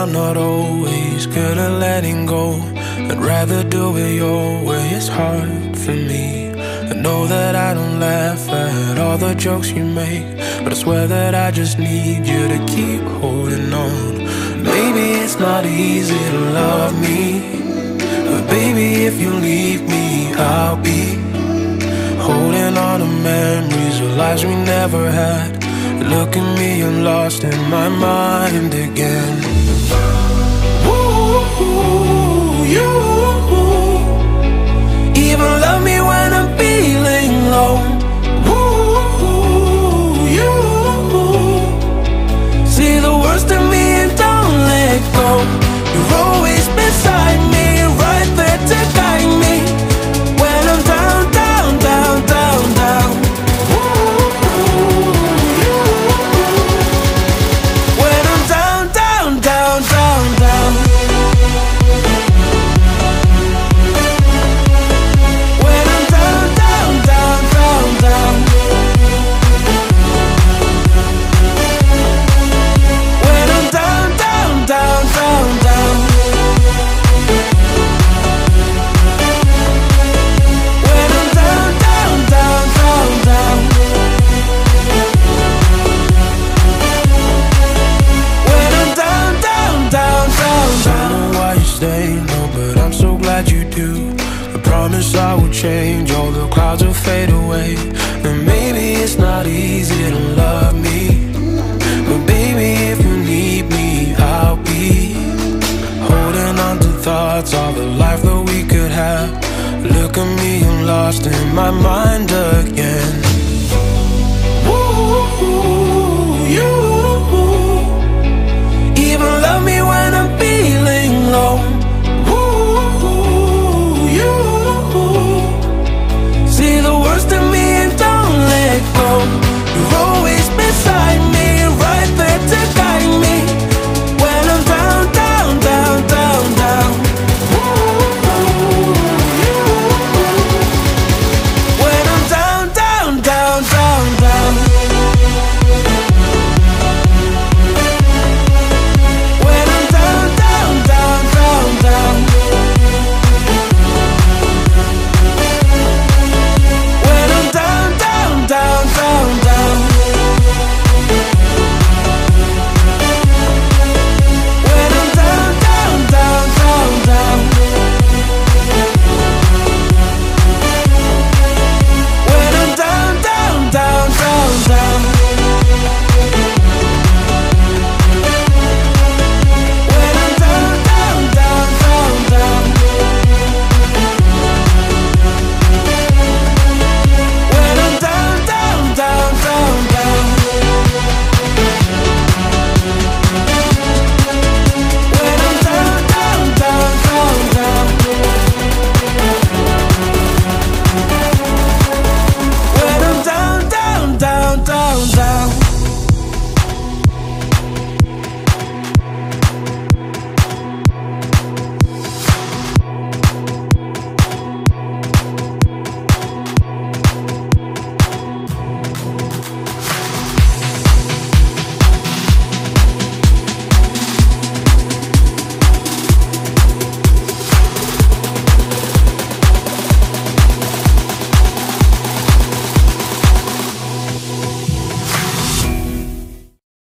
I'm not always good at letting go. I'd rather do it your way, it's hard for me. I know that I don't laugh at all the jokes you make, but I swear that I just need you to keep holding on. Maybe it's not easy to love me, but baby, if you leave me, I'll be holding on to memories of lives we never had. Look at me, I'm lost in my mind again. Stay, no, but I'm so glad you do. I promise I will change, all the clouds will fade away. And maybe it's not easy to love me. But baby, if you need me, I'll be holding on to thoughts of the life that we could have. Look at me, I'm lost in my mind again.